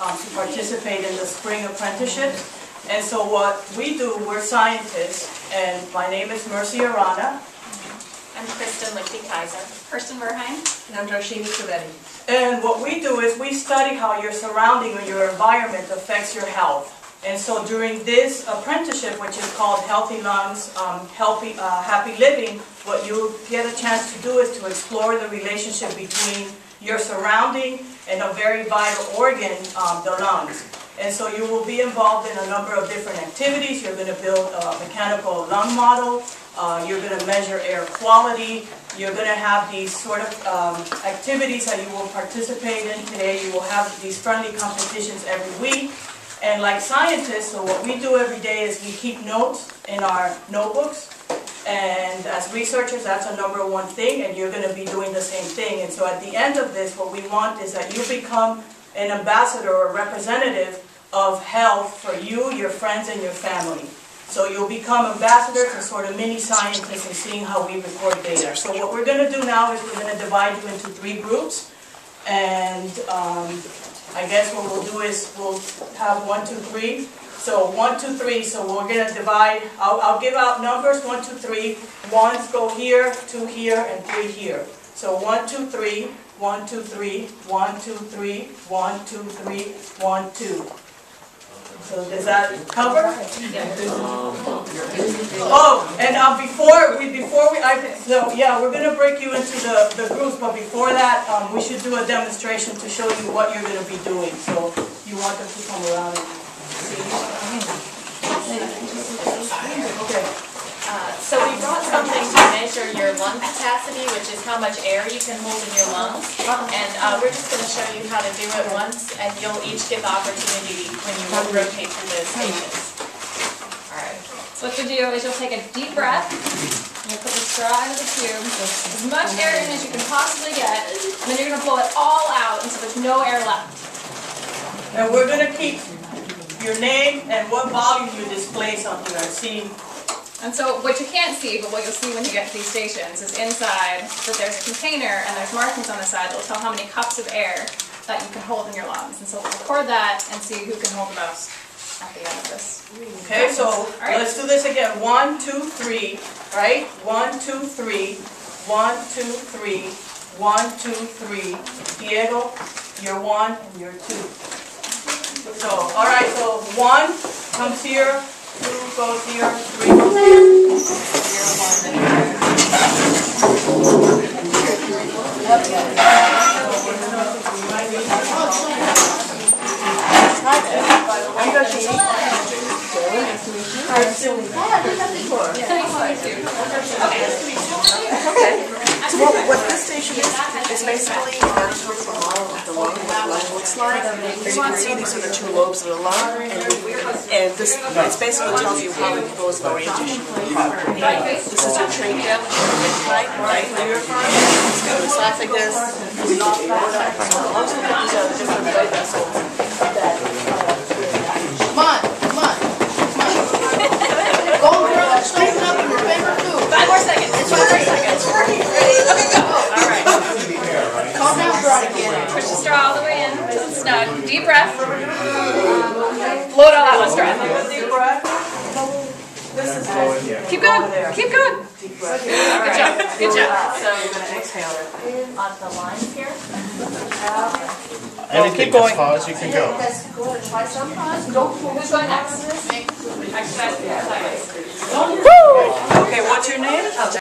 um, to participate in the spring apprenticeship. And so what we do, we're scientists, and my name is Mercy Arana, I'm Kristen Lichty Kaiser. Kirsten Verheyen. And I'm Darshini Trivedi. And what we do is we study how your surrounding or your environment affects your health. And so during this apprenticeship, which is called Healthy Lungs, um, Healthy, uh, Happy Living, what you get a chance to do is to explore the relationship between your surrounding and a very vital organ, um, the lungs. And so you will be involved in a number of different activities. You're going to build a mechanical lung model. Uh, you're going to measure air quality. You're going to have these sort of um, activities that you will participate in today. You will have these friendly competitions every week. And like scientists, so what we do every day is we keep notes in our notebooks. And as researchers, that's a number one thing, and you're going to be doing the same thing. And so at the end of this, what we want is that you become an ambassador or representative of health for you, your friends, and your family. So you'll become ambassadors and sort of mini scientists in seeing how we record data. So what we're going to do now is we're going to divide you into three groups. And um, I guess what we'll do is we'll have one, two, three. So one, two, three. So we're going to divide. I'll, I'll give out numbers, one, two, three. Ones go here, two here, and three here. So one, two, three. One, two, three. One, two, three. One, two, three. One, two. So does that cover? Oh, and uh, before we, before we, I, so yeah, we're gonna break you into the, the groups, but before that, um, we should do a demonstration to show you what you're gonna be doing. So you want them to come around. Uh, So we brought something to measure your lung capacity, which is how much air you can hold in your lungs. And uh, we're just going to show you how to do it once, and you'll each get the opportunity when you rotate through the stations. All right. So what you'll do is you'll take a deep breath, and you'll put the straw into the tube, as much air in as you can possibly get, and then you're gonna blow it all out until there's no air left. And we're gonna keep your name and what volume you display something or see. And so what you can't see, but what you'll see when you get to these stations is inside that there's a container and there's markings on the side that will tell how many cups of air that you can hold in your lungs. And so we'll record that and see who can hold the most at the end of this. Okay, so right. let's do this again. One, two, three, right? One, two, three. One, two, three. One, two, three. Diego, you're one and you're two. So, all right, so one comes here, two goes here, three goes here. Here. So what, what this station is, is basically a virtual model of the lung, what the lung looks like. As you can see, these are the two lobes of the lung, and, and this, it basically tells you how it goes orientation. This is your trachea, right, right, you're from. It's an it's aorta. So those are, these are the different one. Deep breath. Load on that one, stress. Deep breath. Keep going. Keep going. Good job. Good job. So you're going to exhale on the line here. And Anything keep going. Pause. You can go. Who's going next? Woo! Okay. What's your name?